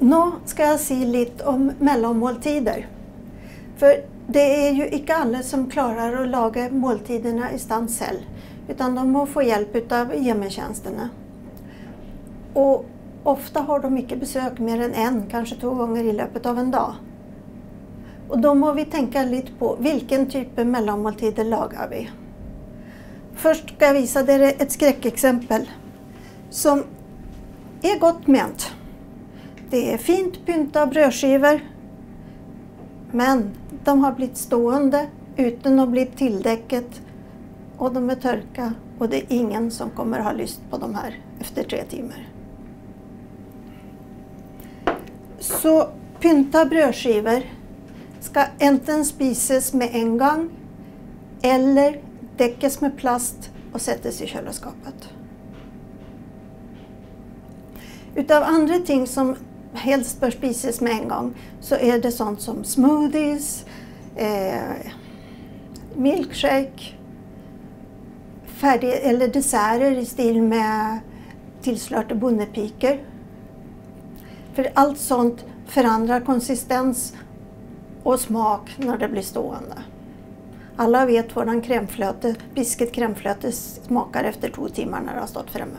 Nå ska jag säga lite om mellanmåltider. För det är ju inte alla som klarar att laga måltiderna i stand utan de måste få hjälp av hemmetjänsterna. Och ofta har de inte besök mer än en, kanske två gånger i löpet av en dag. Och då måste vi tänka lite på vilken typ av mellanmåltider lagar vi. Först ska jag visa er ett skräckexempel som är gott ment. Det är fint pynta brödskivor men de har blivit stående utan att bli tildäcket och de är torka och det är ingen som kommer ha lyst på de här efter tre timmar. Så pynta brödskivor ska enten spises med en gång eller täckas med plast och sättas i kylskåpet. Utav andra ting som helst bör spises med en gång så är det sånt som smoothies, eh, milkshake, färdig, eller desserter i stil med tillslörta bonnepikor. För allt sånt förändrar konsistens och smak när det blir stående. Alla vet hur krämflöte, bisket krämflöte smakar efter två timmar när det har stått framme.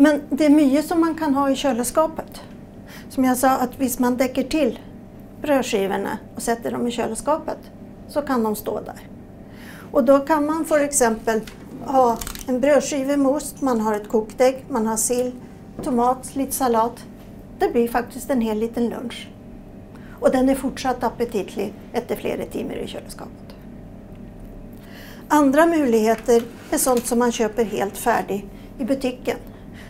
Men det är mycket som man kan ha i kylskåpet. Som jag sa, att om man däcker till brödskivorna och sätter dem i kylskåpet så kan de stå där. Och då kan man för exempel ha en brödskiva med ost, man har ett kokt ägg, man har sill, tomat, lite sallad. Det blir faktiskt en hel liten lunch. Och den är fortsatt aptitlig efter flera timmar i kylskåpet. Andra möjligheter är sånt som man köper helt färdigt i butiken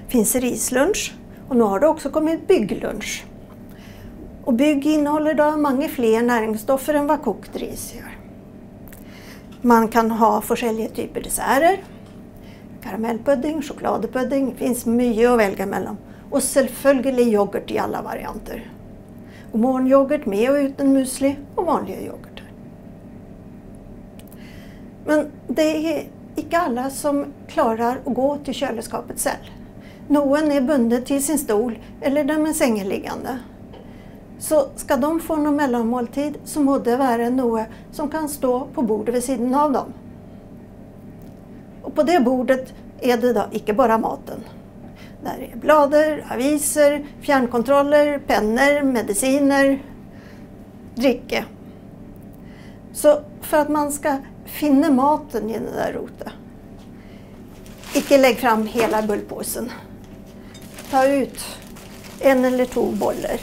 finns rislunch och nu har det också kommit bygglunch. Och bygg innehåller då många fler näringsstoffer än vad kokt ris gör. Man kan ha olika typer desserter. Karamellpudding, chokladpudding, det finns mycket att välja mellan. Och självklart yoghurt i alla varianter. Och morgonyoghurt med och utan müsli och vanliga yoghurter. Men det är inte alla som klarar att gå till kylskåpet själv någon är bunden till sin stol eller de är sängliggande. Så ska de få någon mellanmåltid så må det vara Noe som kan stå på bordet vid sidan av dem. Och på det bordet är det då inte bara maten. Där är blader, aviser, fjärrkontroller, pennor, mediciner, dricke. Så för att man ska finna maten i den där roten, icke lägg fram hela bullpåsen ta ut en eller två bollar.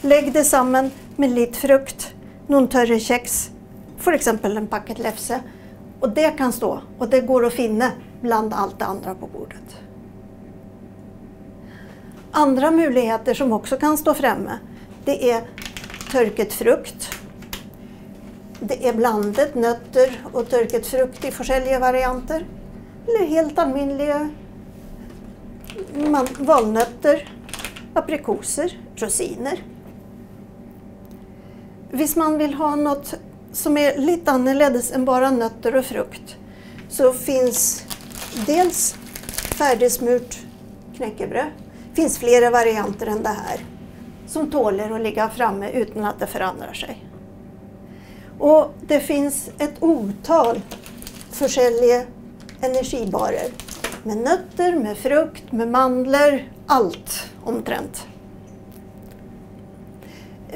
Lägg det samman med lite frukt, någon törre kex, för exempel en paket läfse. Och det kan stå och det går att finna bland allt det andra på bordet. Andra möjligheter som också kan stå framme det är törket frukt. Det är blandat nötter och törket frukt i olika varianter. Eller helt man, valnötter, aprikoser, rosiner. Om man vill ha något som är lite annorlunda än bara nötter och frukt så finns dels färdigsmurt knäckebröd. Det finns flera varianter än det här som tåler att ligga framme utan att det förändrar sig. Och det finns ett otal försäljare, energibarer med nötter, med frukt, med mandlar, allt omtrent.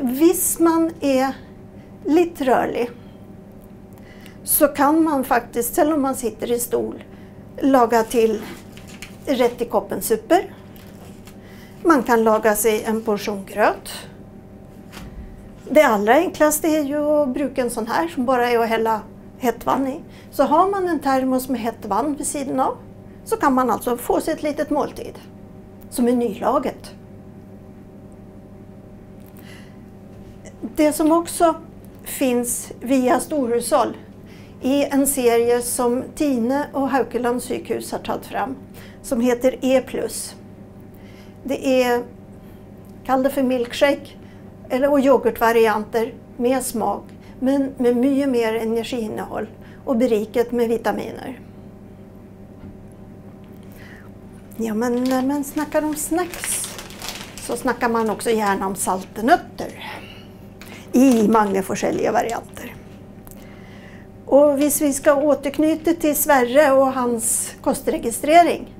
Visst man är lite rörlig så kan man faktiskt, även om man sitter i stol, laga till rätt i koppen super. Man kan laga sig en portion gröt. Det allra enklaste är ju att bruka en sån här som bara är att hälla hett vatten i. Så har man en termos med hett vatten vid sidan av så kan man alltså få sig ett litet måltid som är nylaget. Det som också finns via storhushåll är en serie som Tine och Haukeland sjukhus har tagit fram som heter E+. Det är, kall det för milkshake eller och yoghurtvarianter med smak men med mycket mer energiinnehåll och berikat med vitaminer. Ja, men när man snackar om snacks så snackar man också gärna om saltenötter i många olika varianter. Och om vi ska återknyta till Sverre och hans kostregistrering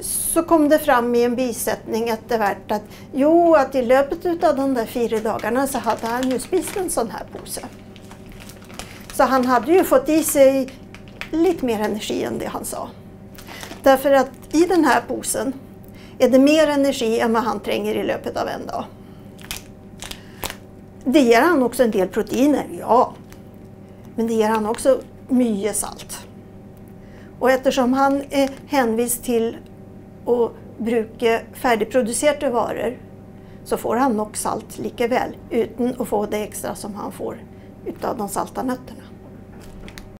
så kom det fram i en bisättning efter vart att jo, att i löpet av de där fyra dagarna så hade han ju spist en sån här påse. Så han hade ju fått i sig lite mer energi än det han sa. Därför att i den här posen är det mer energi än vad han tränger i löpet av en dag. Det ger han också en del proteiner, ja. Men det ger han också mycket salt. Och eftersom han är hänvisad till att bruka färdigproducerade varor så får han nog salt lika väl utan att få det extra som han får utav de salta nötterna.